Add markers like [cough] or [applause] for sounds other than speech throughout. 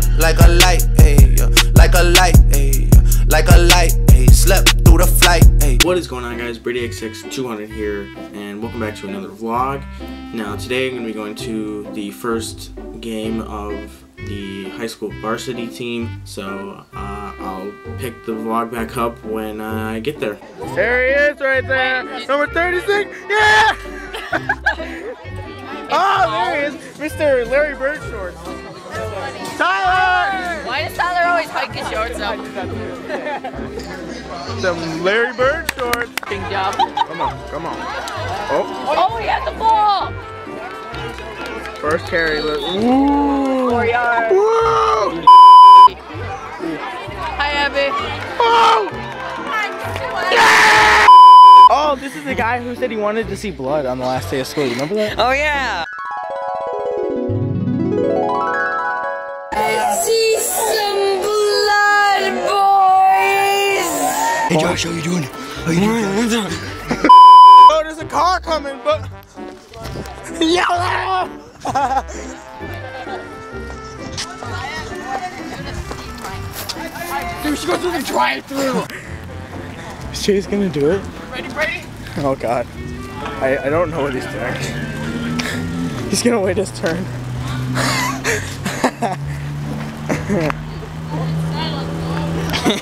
out like a light, ayy, yeah. like a light, ayy, yeah. like a light, ayy. Slept through the flight, ayy. What is going on guys, BradyX6 here, and welcome back to another vlog. Now today I'm going to be going to the first game of the high school varsity team, so uh, I'll pick the vlog back up when uh, I get there. There he is right there, number 36, yeah! [laughs] oh, there he is, Mr. Larry Birdshorts. Tyler! Hike his shorts up? Some Larry Bird shorts. King job. Come on, come on. Oh, Oh, he has the ball! first carry. Look. Ooh. Four yards. Woo! Hi, Abby. Oh! Oh, this is the guy who said he wanted to see blood on the last day of school. You remember that? Oh, yeah. Hey Josh, how you doing? How you doing? [laughs] Oh, there's a car coming, but yeah. [laughs] Dude, she goes through the drive-through. She's gonna do it. Ready, Brady? Oh God, I I don't know what he's doing. He's gonna wait his turn.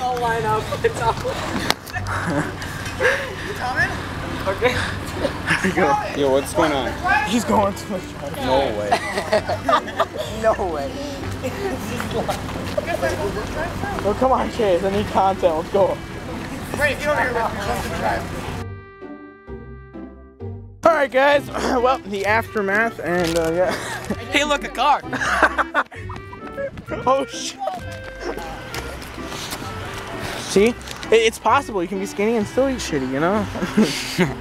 [laughs] [laughs] Okay. There we go. Yo, what's going on? He's going to the drive. No way. [laughs] No way. well, come on, Chase. I need content. Let's go. All right, guys. [clears throat] well, the aftermath, and uh, yeah. Hey, look, a car. [laughs] oh shit. See, it's possible. You can be skinny and still eat shitty. You know. [laughs]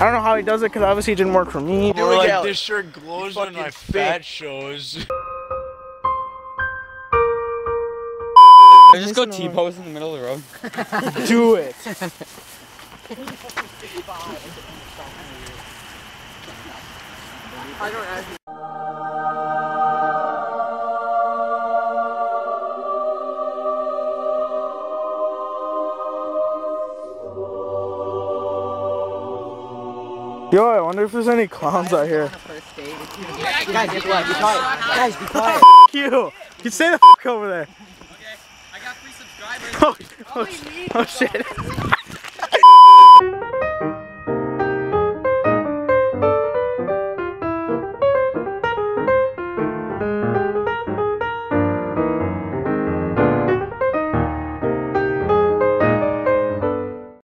I don't know how he does it because obviously it didn't work for me. Or like this shirt glows when my fat shows. I just go T-pose in the middle of the road. [laughs] [laughs] Do it. Yo, I wonder if there's any clowns out here. Guys, be quiet. Be quiet. Guys, be quiet. [laughs] F you! You stay the f over there. Okay, I got three subscribers. Oh, oh, sh- oh shit.